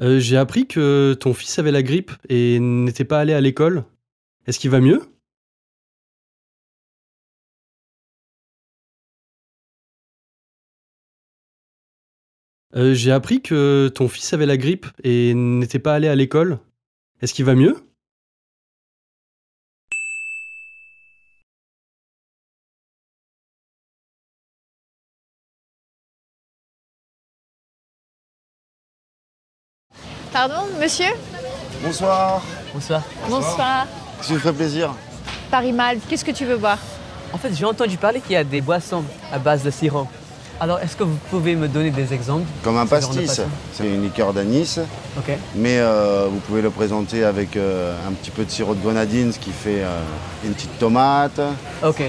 Euh, j'ai appris que ton fils avait la grippe et n'était pas allé à l'école. Est-ce qu'il va mieux? Euh, j'ai appris que ton fils avait la grippe et n'était pas allé à l'école. Est-ce qu'il va mieux? Pardon, monsieur Bonsoir. Bonsoir. Bonsoir. Je vous ferai plaisir. Paris Mal, qu'est-ce que tu veux boire En fait, j'ai entendu parler qu'il y a des boissons à base de sirop. Alors, est-ce que vous pouvez me donner des exemples Comme un pastis. C'est une liqueur d'anis, Ok. mais euh, vous pouvez le présenter avec euh, un petit peu de sirop de grenadine, ce qui fait euh, une petite tomate, Ok.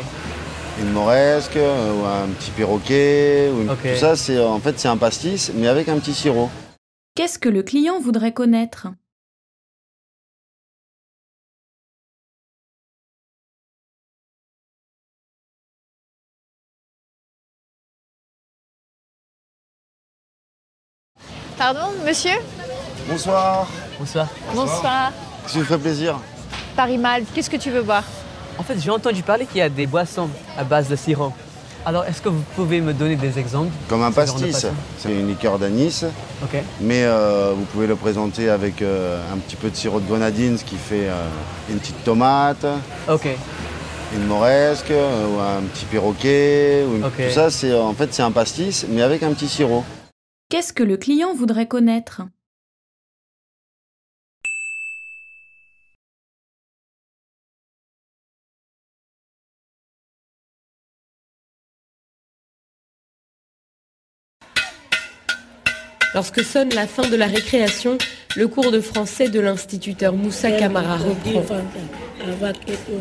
une moresque, ou un petit perroquet. ou une- Ok. Tout ça, c'est en fait c'est un pastis, mais avec un petit sirop. Qu'est-ce que le client voudrait connaître? Pardon, monsieur? Bonsoir. Bonsoir. Bonsoir. Je vous ferai plaisir? Paris Mal, qu'est-ce que tu veux boire? En fait, j'ai entendu parler qu'il y a des boissons à base de sirop. Alors, est-ce que vous pouvez me donner des exemples Comme un pastis. C'est une liqueur d'anis, Ok. mais euh, vous pouvez le présenter avec euh, un petit peu de sirop de grenadine, ce qui fait euh, une petite tomate, Ok. une moresque, euh, ou un petit perroquet. ou une- Ok. Tout ça, c'est en fait c'est un pastis, mais avec un petit sirop. Qu'est-ce que le client voudrait connaître? Lorsque sonne la fin de la récréation, le cours de français de l'instituteur Moussa Kamara reprend.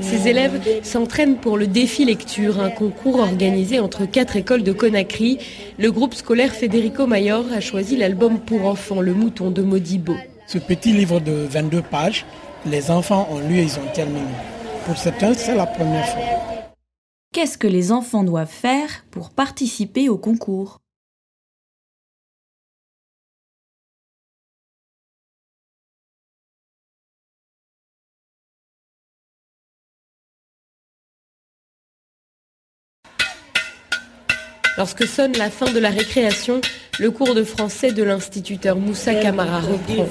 Ses élèves s'entraînent pour le défi lecture, un concours organisé entre quatre écoles de Conakry. Le groupe scolaire Federico Mayor a choisi l'album pour enfants Le Mouton de Modibo. Ce petit livre de 22 pages, les enfants ont lu et ils ont terminé. Pour certains, c'est la première fois. Qu'est-ce que les enfants doivent faire pour participer au concours? Lorsque sonne la fin de la récréation, le cours de français de l'instituteur Moussa Kamara reprend.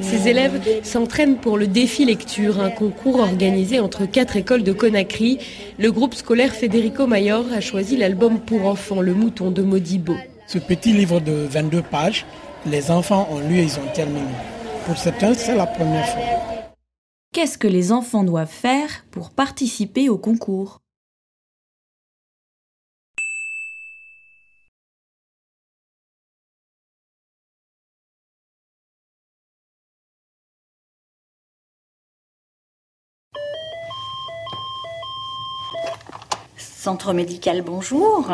Ses élèves s'entraînent pour le défi lecture, un concours organisé entre quatre écoles de Conakry. Le groupe scolaire Federico Mayor a choisi l'album pour enfants Le Mouton de Modibo. Ce petit livre de 22 pages, les enfants ont lu et ils ont terminé. Pour certains, c'est la première fois. Qu'est-ce que les enfants doivent faire pour participer au concours? Centre médical, bonjour.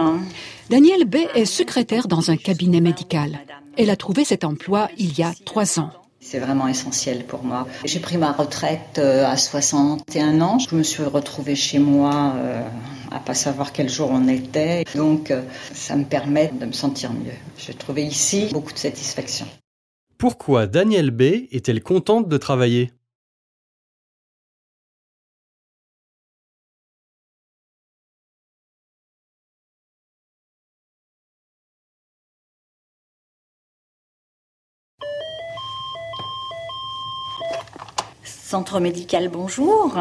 Danielle Bay est secrétaire dans un cabinet médical. Elle a trouvé cet emploi il y a trois ans. C'est vraiment essentiel pour moi. J'ai pris ma retraite euh, à 61 ans. Je me suis retrouvée chez moi euh, à pas savoir quel jour on était. Donc, euh, ça me permet de me sentir mieux. J'ai trouvé ici beaucoup de satisfaction. Pourquoi Danielle B est-elle contente de travailler? Centre médical, bonjour.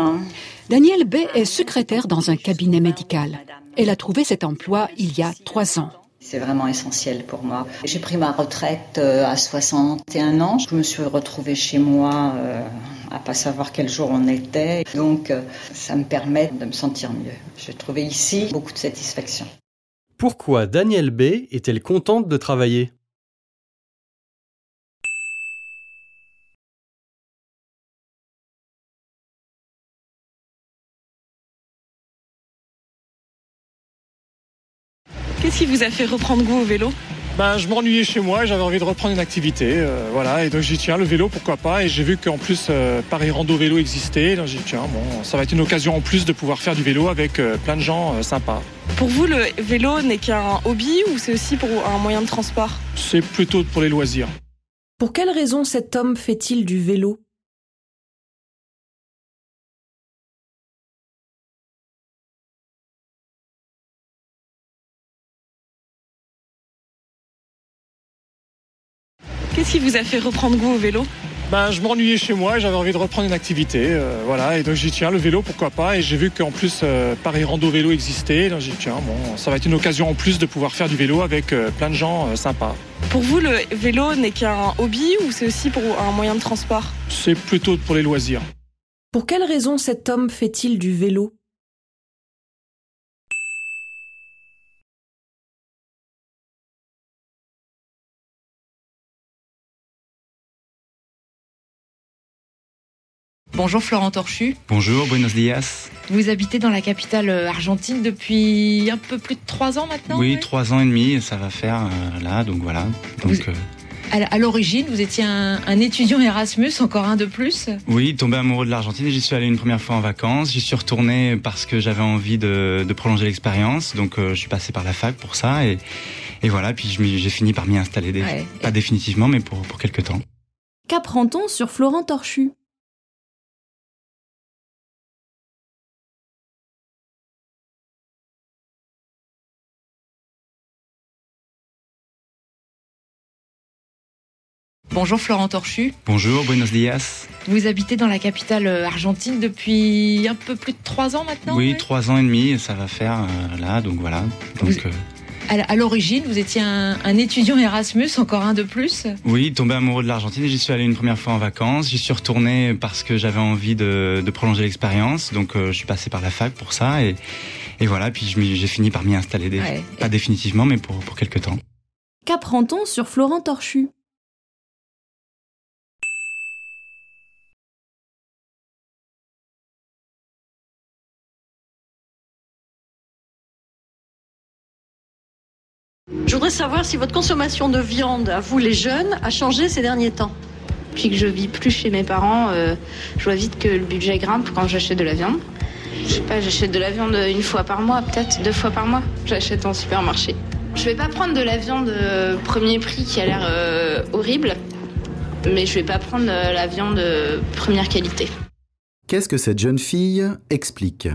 Danielle Bay est secrétaire dans un cabinet médical. Elle a trouvé cet emploi il y a trois ans. C'est vraiment essentiel pour moi. J'ai pris ma retraite euh, à 61 ans. Je me suis retrouvée chez moi euh, à pas savoir quel jour on était. Donc, euh, ça me permet de me sentir mieux. J'ai trouvé ici beaucoup de satisfaction. Pourquoi Danielle B est-elle contente de travailler? Qu'est-ce qui vous a fait reprendre goût au vélo? Ben, je m'ennuyais chez moi et j'avais envie de reprendre une activité. euh, voilà, et donc j'ai dit tiens, le vélo, pourquoi pas. Et j'ai vu qu'en plus, euh, Paris Rando Vélo existait. Donc j'ai dit tiens, bon, ça va être une occasion en plus de pouvoir faire du vélo avec euh, plein de gens euh, sympas. Pour vous, le vélo n'est qu'un hobby ou c'est aussi pour un moyen de transport? C'est plutôt pour les loisirs. Pour quelle raison cet homme fait-il du vélo? Vous a fait reprendre goût au vélo Ben, je m'ennuyais chez moi, j'avais envie de reprendre une activité, euh, voilà, et donc j'ai dit tiens le vélo pourquoi pas, et j'ai vu qu'en plus euh, Paris Rando Vélo existait, donc j'ai dit tiens. Bon ça va être une occasion en plus de pouvoir faire du vélo avec euh, plein de gens euh, sympas. Pour vous, le vélo n'est qu'un hobby ou c'est aussi pour un moyen de transport? C'est plutôt pour les loisirs. Pour quelle raison cet homme fait-il du vélo? Bonjour Florent Torchu. Bonjour, buenos dias. Vous habitez dans la capitale euh, argentine depuis un peu plus de trois ans maintenant oui, trois ans et demi, ça va faire euh, là, donc voilà. Donc, Vous- euh, À, l'origine, vous étiez un, un étudiant Erasmus, encore un de plus. oui, tombé amoureux de l'Argentine, j'y suis allé une première fois en vacances. J'y suis retourné parce que j'avais envie de, de prolonger l'expérience, donc euh, je suis passé par la fac pour ça et, et voilà. Puis j'ai fini par m'y installer, Ouais. pas définitivement, mais pour pour quelques temps. Qu'apprend-on sur Florent Torchu? Bonjour Florent Torchu. Bonjour, buenos dias. Vous habitez dans la capitale euh, argentine depuis un peu plus de trois ans maintenant oui, trois ans et demi, ça va faire euh, là, donc voilà. Donc Vous- euh, À, l'origine, vous étiez un, un étudiant Erasmus, encore un de plus. Oui, tombé amoureux de l'Argentine, j'y suis allé une première fois en vacances. J'y suis retourné parce que j'avais envie de, de prolonger l'expérience, donc euh, je suis passé par la fac pour ça et, et voilà. Puis j'ai fini par m'y installer, Ouais. pas définitivement, mais pour pour quelques temps. Qu'apprend-on sur Florent Torchu? Je voudrais savoir si votre consommation de viande, à vous les jeunes, a changé ces derniers temps. Depuis que je vis plus chez mes parents, euh, je vois vite que le budget grimpe quand j'achète de la viande. Je sais pas, j'achète de la viande une fois par mois, peut-être deux fois par mois. J'achète en supermarché. Je vais pas prendre de la viande euh, premier prix qui a l'air euh, horrible, mais je vais pas prendre la viande première qualité. Qu'est-ce que cette jeune fille explique?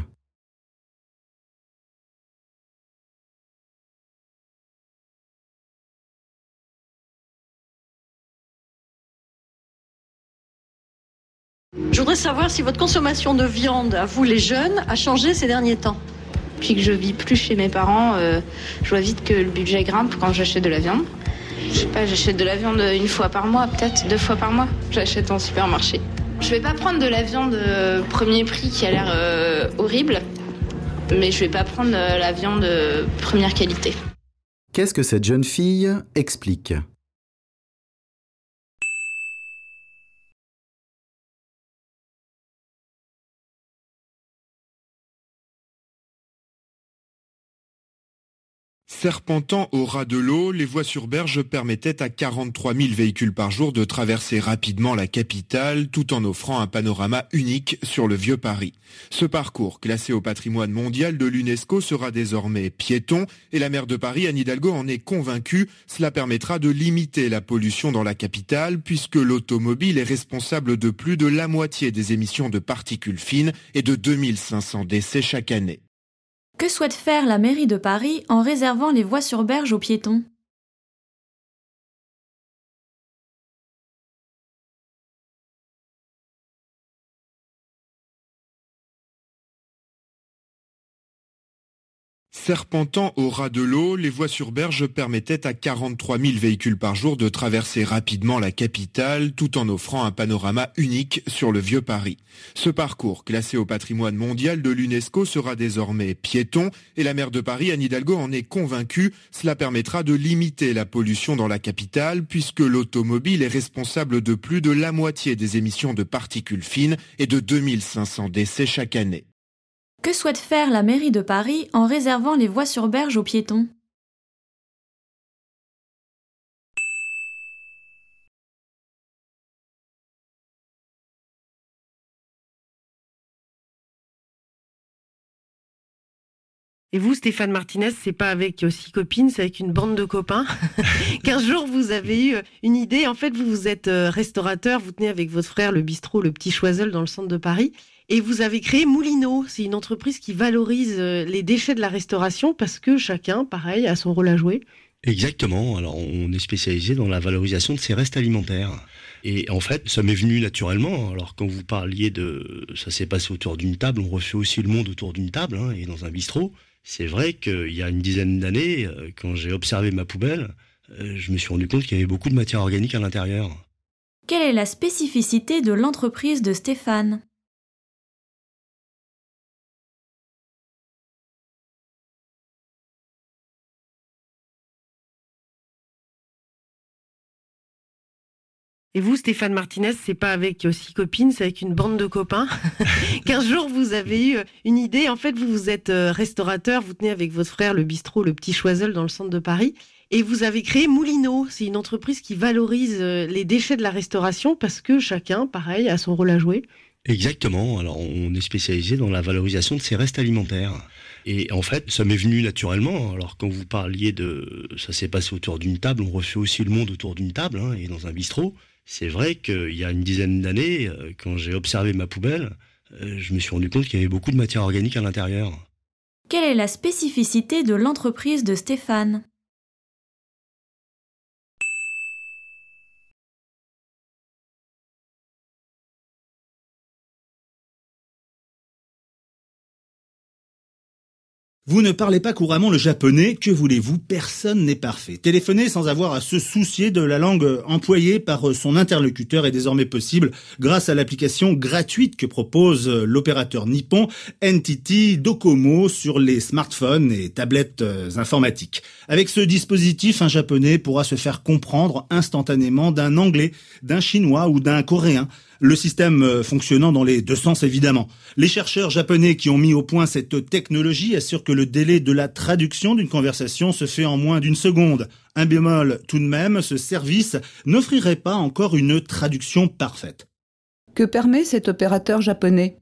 Je voudrais savoir si votre consommation de viande, à vous les jeunes, a changé ces derniers temps. Depuis que je vis plus chez mes parents, euh, je vois vite que le budget grimpe quand j'achète de la viande. Je sais pas, j'achète de la viande une fois par mois, peut-être deux fois par mois. J'achète en supermarché. Je vais pas prendre de la viande euh, premier prix qui a l'air euh, horrible, mais je vais pas prendre la viande première qualité. Qu'est-ce que cette jeune fille explique? Serpentant au ras de l'eau, les voies sur berge permettaient à 43 000 véhicules par jour de traverser rapidement la capitale tout en offrant un panorama unique sur le vieux Paris. Ce parcours, classé au patrimoine mondial de l'UNESCO, sera désormais piéton et la maire de Paris, Anne Hidalgo, en est convaincue. Cela permettra de limiter la pollution dans la capitale puisque l'automobile est responsable de plus de la moitié des émissions de particules fines et de 2500 décès chaque année. Que souhaite faire la mairie de Paris en réservant les voies sur berge aux piétons? Serpentant au ras de l'eau, les voies sur berge permettaient à 43 000 véhicules par jour de traverser rapidement la capitale tout en offrant un panorama unique sur le vieux Paris. Ce parcours, classé au patrimoine mondial de l'UNESCO, sera désormais piéton et la maire de Paris, Anne Hidalgo, en est convaincue. Cela permettra de limiter la pollution dans la capitale puisque l'automobile est responsable de plus de la moitié des émissions de particules fines et de 2500 décès chaque année. Que souhaite faire la mairie de Paris en réservant les voies sur berge aux piétons? Et vous, Stéphane Martinez, c'est pas avec euh, six copines, c'est avec une bande de copains qu'un jour vous avez eu euh, une idée. En fait, vous, vous êtes euh, restaurateur, vous tenez avec votre frère le bistrot Le Petit Choiseul dans le centre de Paris. Et vous avez créé Moulineau. C'est une entreprise qui valorise les déchets de la restauration parce que chacun, pareil, a son rôle à jouer. Exactement. Alors, on est spécialisé dans la valorisation de ces restes alimentaires. Et en fait, ça m'est venu naturellement. Alors, quand vous parliez de ça s'est passé autour d'une table, on refait aussi le monde autour d'une table hein, et dans un bistrot. C'est vrai qu'il y a une dizaine d'années, euh, quand j'ai observé ma poubelle, euh, je me suis rendu compte qu'il y avait beaucoup de matière organique à l'intérieur. Quelle est la spécificité de l'entreprise de Stéphane? Et vous, Stéphane Martinez, c'est pas avec euh, six copines, c'est avec une bande de copains qu'un jour vous avez eu euh, une idée. En fait, vous, vous êtes euh, restaurateur, vous tenez avec votre frère le bistrot Le Petit Choiseul dans le centre de Paris. Et vous avez créé Moulineau. C'est une entreprise qui valorise les déchets de la restauration parce que chacun, pareil, a son rôle à jouer. Exactement. Alors, on est spécialisé dans la valorisation de ces restes alimentaires. Et en fait, ça m'est venu naturellement. Alors, quand vous parliez de ça s'est passé autour d'une table, on refait aussi le monde autour d'une table hein, et dans un bistrot. C'est vrai qu'il y a une dizaine d'années, euh, quand j'ai observé ma poubelle, euh, je me suis rendu compte qu'il y avait beaucoup de matière organique à l'intérieur. Quelle est la spécificité de l'entreprise de Stéphane? Vous ne parlez pas couramment le japonais, que voulez-vous? Personne n'est parfait. Téléphoner sans avoir à se soucier de la langue employée par son interlocuteur est désormais possible grâce à l'application gratuite que propose l'opérateur nippon NTT Docomo sur les smartphones et tablettes informatiques. Avec ce dispositif, un japonais pourra se faire comprendre instantanément d'un anglais, d'un chinois ou d'un coréen le système euh, fonctionnant dans les deux sens évidemment. Les chercheurs japonais qui ont mis au point cette technologie assurent que le délai de la traduction d'une conversation se fait en moins d'une seconde. Un bémol tout de même, ce service n'offrirait pas encore une traduction parfaite. Que permet cet opérateur japonais?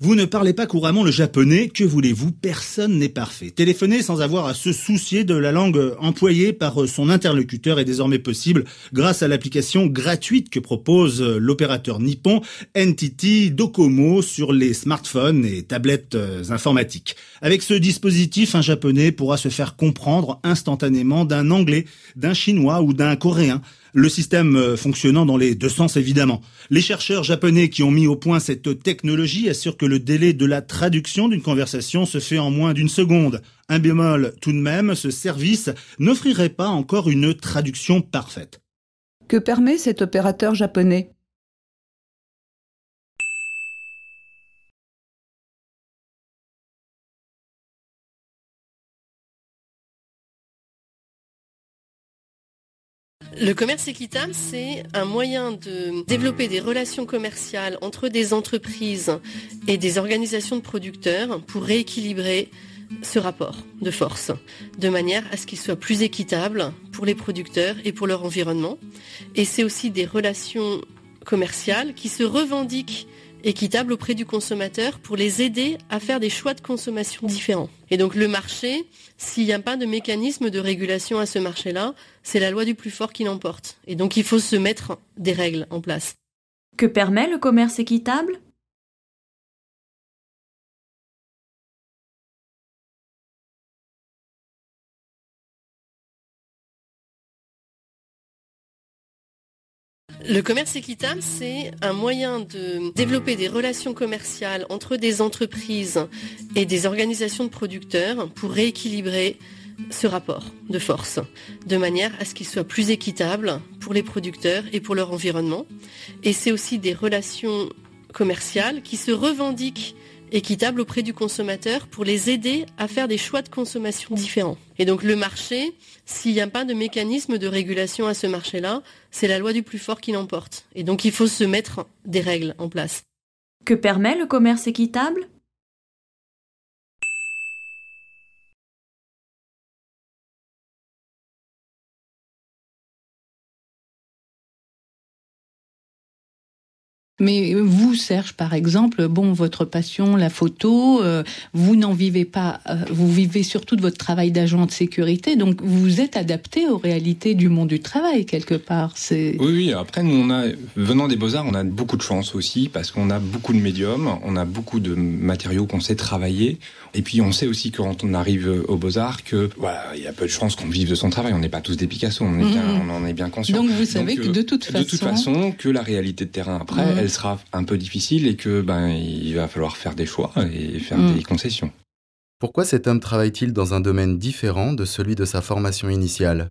Vous ne parlez pas couramment le japonais, que voulez-vous? Personne n'est parfait. Téléphoner sans avoir à se soucier de la langue employée par son interlocuteur est désormais possible grâce à l'application gratuite que propose l'opérateur nippon NTT Docomo sur les smartphones et tablettes informatiques. Avec ce dispositif, un japonais pourra se faire comprendre instantanément d'un anglais, d'un chinois ou d'un coréen le système euh, fonctionnant dans les deux sens évidemment. Les chercheurs japonais qui ont mis au point cette technologie assurent que le délai de la traduction d'une conversation se fait en moins d'une seconde. Un bémol tout de même, ce service n'offrirait pas encore une traduction parfaite. Que permet cet opérateur japonais? Le commerce équitable, c'est un moyen de développer des relations commerciales entre des entreprises et des organisations de producteurs pour rééquilibrer ce rapport de force, de manière à ce qu'il soit plus équitable pour les producteurs et pour leur environnement. Et c'est aussi des relations commerciales qui se revendiquent équitable auprès du consommateur pour les aider à faire des choix de consommation différents. Et donc le marché, s'il n'y a pas de mécanisme de régulation à ce marché-là, c'est la loi du plus fort qui l'emporte. Et donc il faut se mettre des règles en place. Que permet le commerce équitable? Le commerce équitable, c'est un moyen de développer des relations commerciales entre des entreprises et des organisations de producteurs pour rééquilibrer ce rapport de force, de manière à ce qu'il soit plus équitable pour les producteurs et pour leur environnement. Et c'est aussi des relations commerciales qui se revendiquent équitable auprès du consommateur pour les aider à faire des choix de consommation différents. Et donc le marché, s'il n'y a pas de mécanisme de régulation à ce marché-là, c'est la loi du plus fort qui l'emporte. Et donc il faut se mettre des règles en place. Que permet le commerce équitable? Mais vous, Serge, par exemple, bon, votre passion, la photo, euh, vous n'en vivez pas, euh, vous vivez surtout de votre travail d'agent de sécurité, donc vous êtes adapté aux réalités du monde du travail quelque part. C'est Oui, oui. Après, nous, on a, venant des beaux-arts, on a beaucoup de chance aussi parce qu'on a beaucoup de médiums, on a beaucoup de matériaux qu'on sait travailler. Et puis, on sait aussi que quand on arrive aux beaux-arts que, voilà, il y a peu de chances qu'on vive de son travail. On n'est pas tous des Picasso, on, est bien- Mhm. on en est bien conscient. Donc vous savez que de toute de toute façon- façon, que la réalité de terrain après, Mhm. elle sera un peu difficile et que, ben, il va falloir faire des choix et faire Mhm. des concessions. Pourquoi cet homme travaille-t-il dans un domaine différent de celui de sa formation initiale?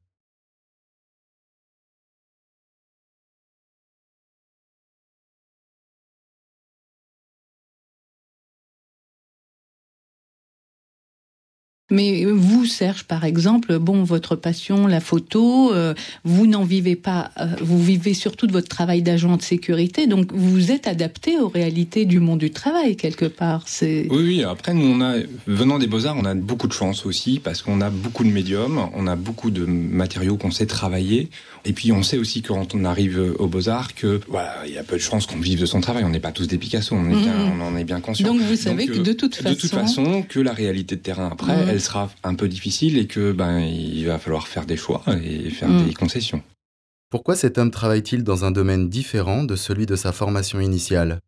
Mais vous, Serge, par exemple, bon, votre passion, la photo, euh, vous n'en vivez pas, euh, vous vivez surtout de votre travail d'agent de sécurité, donc vous êtes adapté aux réalités du monde du travail quelque part. C'est Oui, oui. Après, nous, on a, venant des beaux-arts, on a beaucoup de chance aussi parce qu'on a beaucoup de médiums, on a beaucoup de matériaux qu'on sait travailler. Et puis, on sait aussi que quand on arrive aux beaux-arts que, voilà, il y a peu de chances qu'on vive de son travail. On n'est pas tous des Picasso, on, est Mhm. on en est bien conscient. Donc, vous savez que de toute de toute façon- façon, que la réalité de terrain après, Mhm. elle sera un peu difficile et que, ben, il va falloir faire des choix et faire Mhm. des concessions. Pourquoi cet homme travaille-t-il dans un domaine différent de celui de sa formation initiale?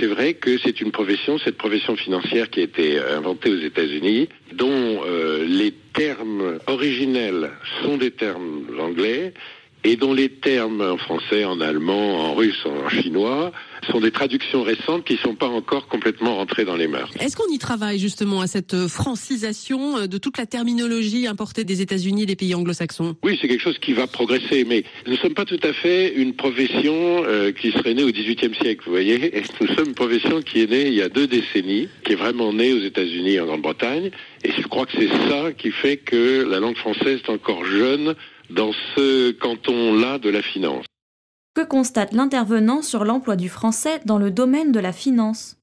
C'est vrai que c'est une profession, cette profession financière qui a été euh, inventée aux États-Unis, dont euh, les termes originels sont des termes anglais et dont les termes en français, en allemand, en russe, en chinois sont des traductions récentes qui ne sont pas encore complètement rentrées dans les mœurs. Est-ce qu'on y travaille justement à cette francisation euh, de toute la terminologie importée des États-Unis et des pays anglo-saxons? Oui, c'est quelque chose qui va progresser, mais nous ne sommes pas tout à fait une profession euh, qui serait née au XVIIIe siècle, vous voyez. Et Nous sommes une profession qui est née il y a deux décennies, qui est vraiment née aux États-Unis et en Grande-Bretagne. Et je crois que c'est ça qui fait que la langue française est encore jeune dans ce canton-là de la finance. Que constate l'intervenant sur l'emploi du français dans le domaine de la finance?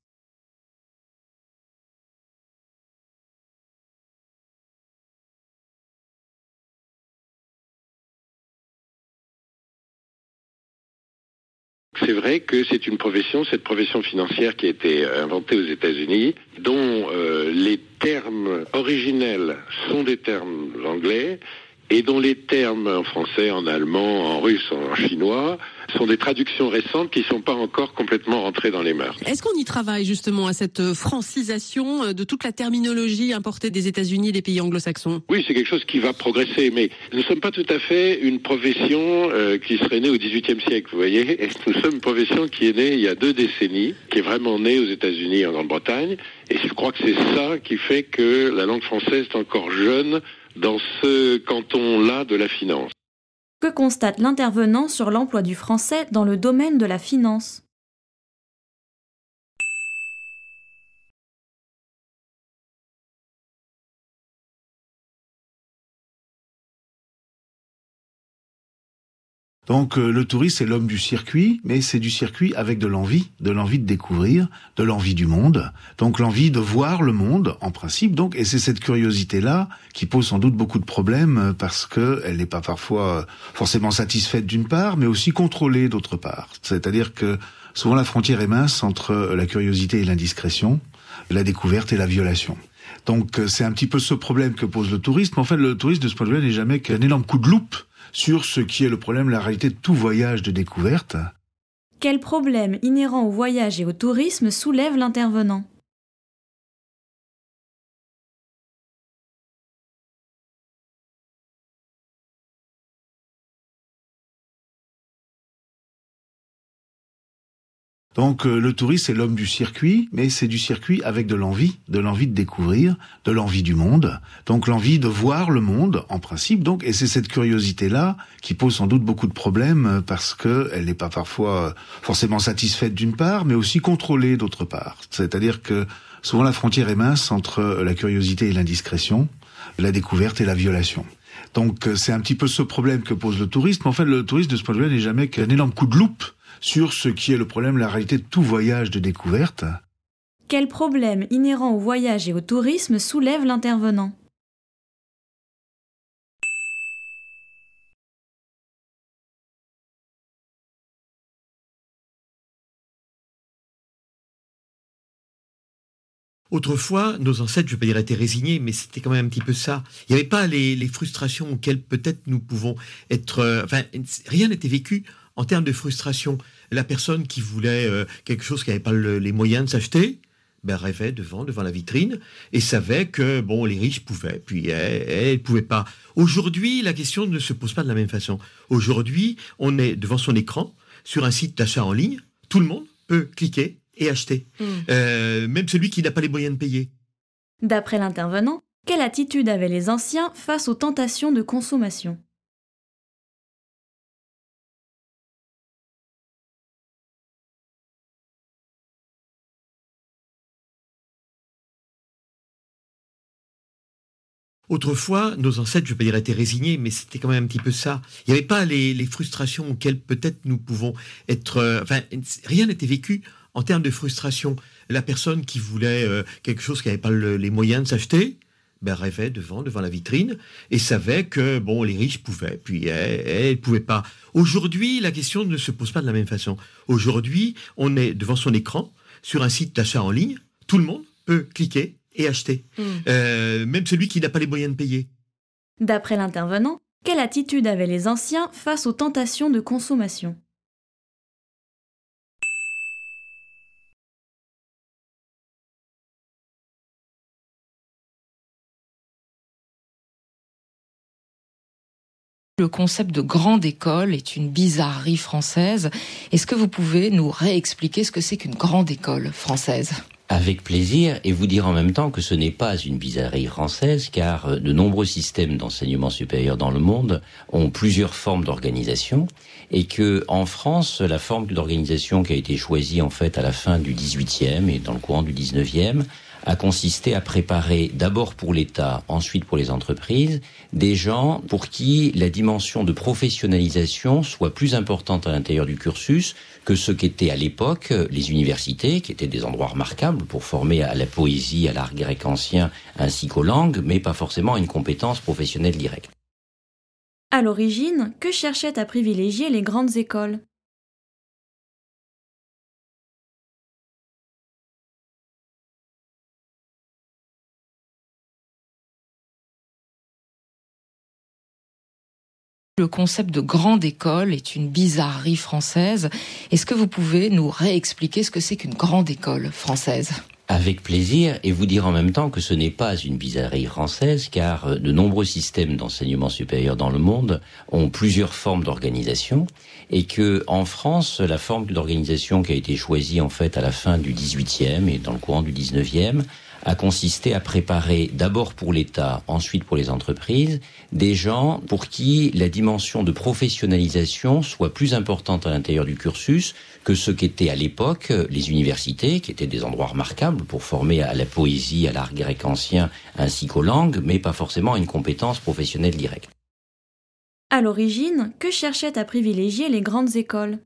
C'est vrai que c'est une profession, cette profession financière qui a été inventée aux États-Unis, dont euh, les termes originels sont des termes anglais et dont les termes en français, en allemand, en russe, en chinois sont des traductions récentes qui ne sont pas encore complètement rentrées dans les mœurs. Est-ce qu'on y travaille justement à cette euh, francisation euh, de toute la terminologie importée des États-Unis et des pays anglo-saxons? Oui, c'est quelque chose qui va progresser, mais nous ne sommes pas tout à fait une profession euh, qui serait née au XVIIIe siècle, vous voyez. Et Nous sommes une profession qui est née il y a deux décennies, qui est vraiment née aux États-Unis et en Grande-Bretagne. Et je crois que c'est ça qui fait que la langue française est encore jeune dans ce canton-là de la finance. Que constate l'intervenant sur l'emploi du français dans le domaine de la finance? Donc euh, le touriste, c'est l'homme du circuit, mais c'est du circuit avec de l'envie, de l'envie de découvrir, de l'envie du monde, donc l'envie de voir le monde, en principe. Donc, et c'est cette curiosité-là qui pose sans doute beaucoup de problèmes euh, parce que elle n'est pas parfois euh, forcément satisfaite d'une part, mais aussi contrôlée d'autre part. C'est-à-dire que souvent la frontière est mince entre la curiosité et l'indiscrétion, la découverte et la violation. Donc euh, c'est un petit peu ce problème que pose le tourisme. En fait, le touriste de ce point de vue n'est jamais qu'un énorme coup de loupe sur ce qui est le problème, la réalité de tout voyage de découverte. Quel problème inhérent au voyage et au tourisme soulève l'intervenant? Donc euh, le touriste, c'est l'homme du circuit, mais c'est du circuit avec de l'envie, de l'envie de découvrir, de l'envie du monde, donc l'envie de voir le monde, en principe. Donc, et c'est cette curiosité-là qui pose sans doute beaucoup de problèmes euh, parce que elle n'est pas parfois euh, forcément satisfaite d'une part, mais aussi contrôlée d'autre part. C'est-à-dire que souvent la frontière est mince entre la curiosité et l'indiscrétion, la découverte et la violation. Donc c'est un petit peu ce problème que pose le tourisme. En fait, le touriste de ce point de vue n'est jamais qu'un énorme coup de loupe sur ce qui est le problème, la réalité de tout voyage de découverte. Quel problème inhérent au voyage et au tourisme soulève l'intervenant? Autrefois, nos ancêtres, je ne vais pas dire étaient résignés, mais c'était quand même un petit peu ça. Il n'y avait pas les, les frustrations auxquelles peut-être nous pouvons être. euh, enfin, rien n'était vécu en termes de frustration. La personne qui voulait euh, quelque chose qui n'avait pas le- les moyens de s'acheter, ben, rêvait devant, devant la vitrine et savait que bon, les riches pouvaient, puis elle ne pouvait pas. Aujourd'hui, la question ne se pose pas de la même façon. Aujourd'hui, on est devant son écran, sur un site d'achat en ligne, tout le monde peut cliquer et acheter. Euh, même celui qui n'a pas les moyens de payer. D'après l'intervenant, quelle attitude avaient les anciens face aux tentations de consommation? Autrefois, nos ancêtres, je ne vais pas dire étaient résignés, mais c'était quand même un petit peu ça. Il n'y avait pas les, frustrations auxquelles peut-être nous pouvons être. euh, enfin, rien n'était vécu en termes de frustration. La personne qui voulait euh, quelque chose qui n'avait pas le- les moyens de s'acheter, ben, rêvait devant, devant la vitrine et savait que bon, les riches pouvaient, puis elle ne pouvait pas. Aujourd'hui, la question ne se pose pas de la même façon. Aujourd'hui, on est devant son écran, sur un site d'achat en ligne, tout le monde peut cliquer et acheter. Euh, même celui qui n'a pas les moyens de payer. D'après l'intervenant, quelle attitude avaient les anciens face aux tentations de consommation? Le concept de grande école est une bizarrerie française. Est-ce que vous pouvez nous réexpliquer ce que c'est qu'une grande école française? Avec plaisir, et vous dire en même temps que ce n'est pas une bizarrerie française, car euh, de nombreux systèmes d'enseignement supérieur dans le monde ont plusieurs formes d'organisation, et que en France, la forme d'organisation qui a été choisie en fait à la fin du 18e et dans le courant du 19e a consisté à préparer d'abord pour l'État, ensuite pour les entreprises, des gens pour qui la dimension de professionnalisation soit plus importante à l'intérieur du cursus que ce qu'étaient à l'époque les universités, qui étaient des endroits remarquables pour former à la poésie, à l'art grec ancien, ainsi qu'aux langues, mais pas forcément une compétence professionnelle directe. À l'origine, que cherchaient à privilégier les grandes écoles? Le concept de grande école est une bizarrerie française. Est-ce que vous pouvez nous réexpliquer ce que c'est qu'une grande école française? Avec plaisir, et vous dire en même temps que ce n'est pas une bizarrerie française, car euh, de nombreux systèmes d'enseignement supérieur dans le monde ont plusieurs formes d'organisation, et que en France, la forme d'organisation qui a été choisie en fait à la fin du 18e et dans le courant du 19e a consisté à préparer d'abord pour l'État, ensuite pour les entreprises, des gens pour qui la dimension de professionnalisation soit plus importante à l'intérieur du cursus que ce qu'étaient à l'époque les universités, qui étaient des endroits remarquables pour former à la poésie, à l'art grec ancien, ainsi qu'aux langues, mais pas forcément à une compétence professionnelle directe. À l'origine, que cherchaient à privilégier les grandes écoles?